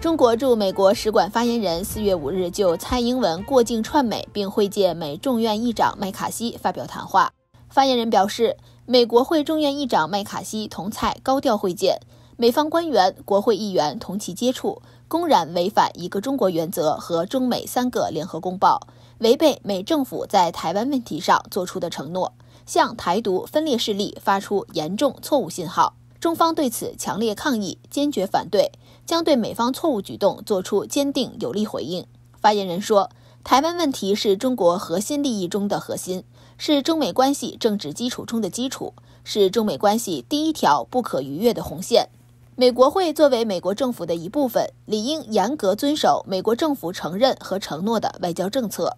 中国驻美国使馆发言人四月五日就蔡英文过境串美并会见美众院议长麦卡锡发表谈话。发言人表示，美国会众院议长麦卡锡同蔡高调会见，美方官员、国会议员同其接触，公然违反一个中国原则和中美三个联合公报，违背美政府在台湾问题上作出的承诺，向台独分裂势力发出严重错误信号。中方对此强烈抗议，坚决反对，将对美方错误举动作出坚定有力回应。发言人说：“台湾问题是中国核心利益中的核心，是中美关系政治基础中的基础，是中美关系第一条不可逾越的红线。美国会作为美国政府的一部分，理应严格遵守美国政府承认和承诺的外交政策。”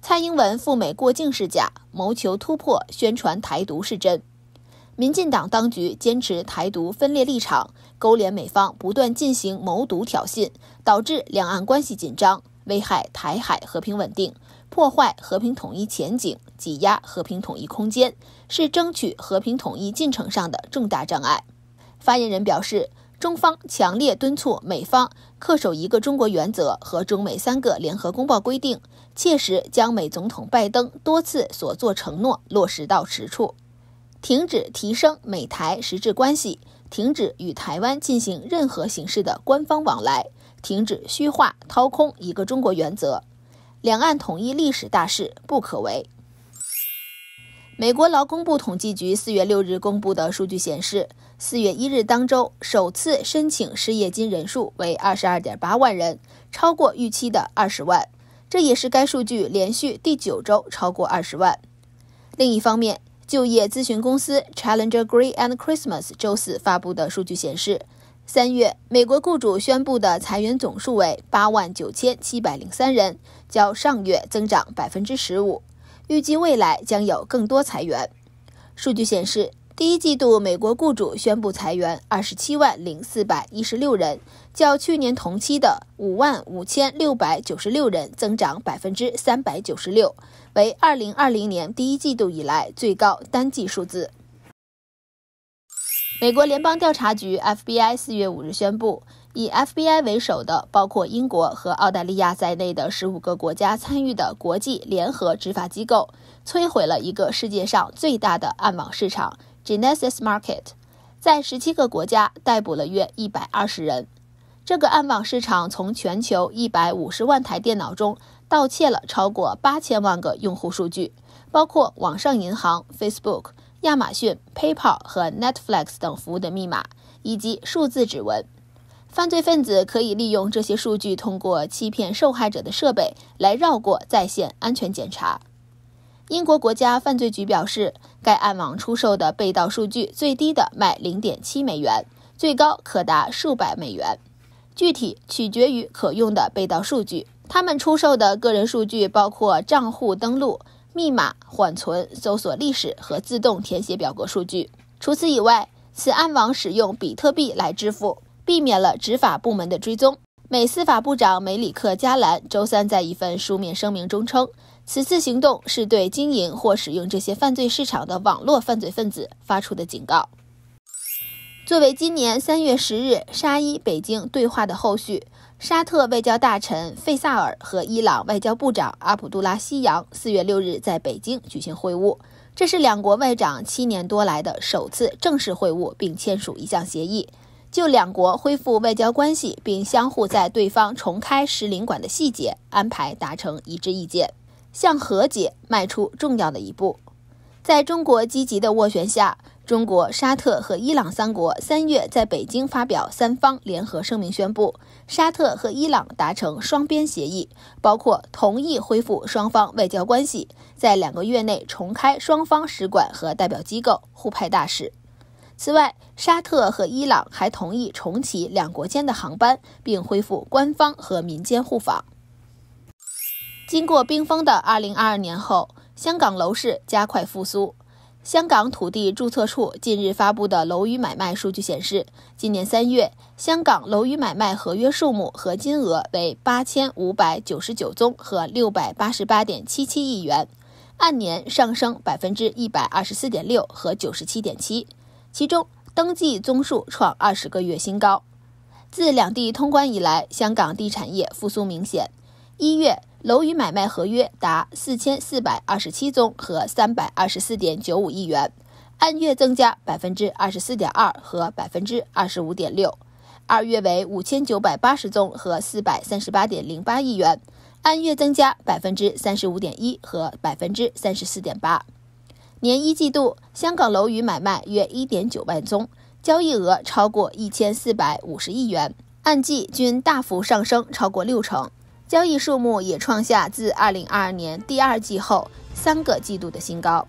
蔡英文赴美过境是假，谋求突破宣传台独是真。民进党当局坚持台独分裂立场，勾连美方，不断进行谋独挑衅，导致两岸关系紧张，危害台海和平稳定，破坏和平统一前景，挤压和平统一空间，是争取和平统一进程上的重大障碍。发言人表示，中方强烈敦促美方恪守一个中国原则和中美三个联合公报规定，切实将美总统拜登多次所作承诺落实到实处。停止提升美台实质关系，停止与台湾进行任何形式的官方往来，停止虚化掏空一个中国原则，两岸统一历史大势不可为。美国劳工部统计局四月六日公布的数据显示，四月一日当周首次申请失业金人数为二十二点八万人，超过预期的二十万，这也是该数据连续第九周超过二十万。另一方面，就业咨询公司 Challenger Gray and Christmas 周四发布的数据显示，三月美国雇主宣布的裁员总数为八万九千七百零三人，较上月增长百分之十五。预计未来将有更多裁员。数据显示，第一季度美国雇主宣布裁员二十七万零四百一十六人，较去年同期的五万五千六百九十六人增长百分之三百九十六。为二零二零年第一季度以来最高单季数字。美国联邦调查局 （FBI） 四月五日宣布，以 FBI 为首的包括英国和澳大利亚在内的十五个国家参与的国际联合执法机构，摧毁了一个世界上最大的暗网市场 ——Genesis Market，在十七个国家逮捕了约一百二十人。这个暗网市场从全球一百五十万台电脑中。盗窃了超过八千万个用户数据，包括网上银行、Facebook、亚马逊、PayPal 和 Netflix 等服务的密码以及数字指纹。犯罪分子可以利用这些数据，通过欺骗受害者的设备来绕过在线安全检查。英国国家犯罪局表示，该暗网出售的被盗数据最低的卖零点七美元，最高可达数百美元，具体取决于可用的被盗数据。他们出售的个人数据包括账户登录、密码、缓存、搜索历史和自动填写表格数据。除此以外，此暗网使用比特币来支付，避免了执法部门的追踪。美司法部长梅里克·加兰周三在一份书面声明中称，此次行动是对经营或使用这些犯罪市场的网络犯罪分子发出的警告。作为今年三月十日沙伊北京对话的后续。沙特外交大臣费萨尔和伊朗外交部长阿卜杜拉希扬四月六日在北京举行会晤，这是两国外长七年多来的首次正式会晤，并签署一项协议，就两国恢复外交关系并相互在对方重开使领馆的细节安排达成一致意见，向和解迈出重要的一步。在中国积极的斡旋下。中国、沙特和伊朗三国三月在北京发表三方联合声明，宣布沙特和伊朗达成双边协议，包括同意恢复双方外交关系，在两个月内重开双方使馆和代表机构，互派大使。此外，沙特和伊朗还同意重启两国间的航班，并恢复官方和民间互访。经过冰封的2022年后，香港楼市加快复苏。香港土地注册处近日发布的楼宇买卖数据显示，今年三月，香港楼宇买卖合约数目和金额为八千五百九十九宗和六百八十八点七七亿元，按年上升百分之一百二十四点六和九十七点七，其中登记宗数创二十个月新高。自两地通关以来，香港地产业复苏明显。一月楼宇买卖合约达四千四百二十七宗和三百二十四点九五亿元，按月增加百分之二十四点二和百分之二十五点六。二月为五千九百八十宗和四百三十八点零八亿元，按月增加百分之三十五点一和百分之三十四点八。年一季度，香港楼宇买卖约一点九万宗。交易额超过一千四百五十亿元，按季均大幅上升超过六成，交易数目也创下自2022年第二季后三个季度的新高。